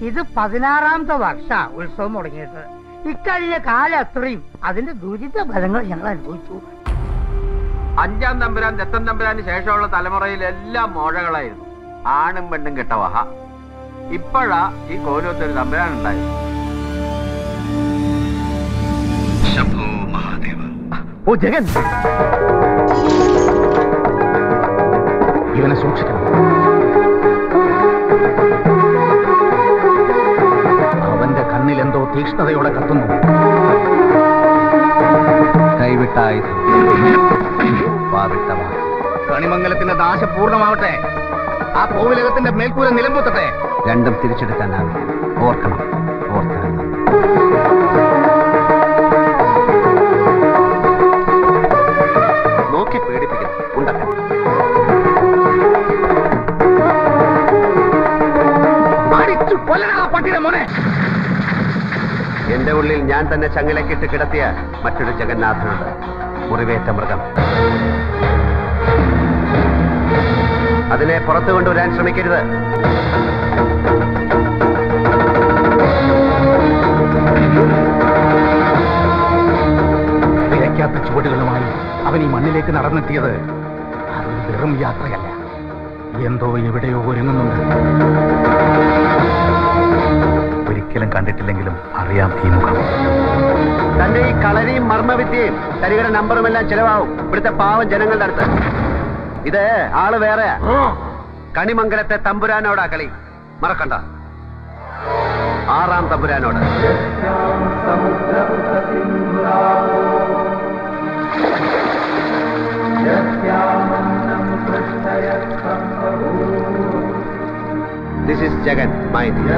ഇത് പതിനാറാമത്തെ വർഷ ഉത്സവം തുടങ്ങിയിട്ട് ഇക്കഴിഞ്ഞ കാലം അത്രയും അതിന്റെ ദുരിത ഫലങ്ങൾ ഞങ്ങൾ അനുഭവിച്ചു. അഞ്ചാം തമ്പുരാൻ ദത്തൻ തമ്പുരാന് ശേഷമുള്ള തലമുറയിൽ എല്ലാം മോഴകളായിരുന്നു ആണും പെണ്ണും കെട്ട വഹ. ഇപ്പോഴാ ഈ കോലത്തൊരു തമ്പുരാൻ ഉണ്ടായത്. ഓ ജഗൻ. ഇവനെ സൂക്ഷിക്കണം. തീക്ഷ്ണതയോടെ കത്തുന്നു. കൈവിട്ട ആയുധം വാവിട്ട വാ കണിമംഗലത്തിന്റെ നാശ പൂർണമാവട്ടെ. ആ കോവിലകത്തിന്റെ മേൽക്കൂര നിലമ്പൊത്തട്ടെ രണ്ടും തിരിച്ചെടുക്കാനാവില്ല. ഓർക്കണം. ഓർക്കണം. നോക്കി പേടിപ്പിക്കണം. ഉണ്ടാക്കണം അടിച്ചു കൊല്ലണ പട്ടിയുടെ മോനെ. എന്റെ ഉള്ളിൽ ഞാൻ തന്നെ ചങ്ങലക്കിട്ട് കിടത്തിയ മറ്റൊരു ജഗന്നാഥനുണ്ട്. മുറിവേറ്റ മൃഗം. അതിനെ പുറത്തു കൊണ്ടുവരാൻ ശ്രമിക്കരുത്. വിലയ്ക്കാത്ത ചുവടുകളുമായി അവൻ ഈ മണ്ണിലേക്ക് നടന്നെത്തിയത് അതൊരു വെറും യാത്രയല്ല. എന്തോ എവിടെയോ ഒരുങ്ങുന്നുണ്ട്. ഒരിക്കലും കണ്ടിട്ടില്ലെങ്കിലും അറിയാം ഈ മുഖം. തന്റെ ഈ കളരിയും മർമ്മവിദ്യയും തരികയുടെ നമ്പറും എല്ലാം ചെലവാകും. ഇവിടുത്തെ പാവം ജനങ്ങളുടെ അടുത്ത്. ഇത് ആൾ വേറെ. കണിമംഗലത്തെ തമ്പുരാനോടാ കളി. മറക്കണ്ട. ആറാം തമ്പുരാനോട്. This is Jagan my India